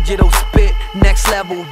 digital spit, next level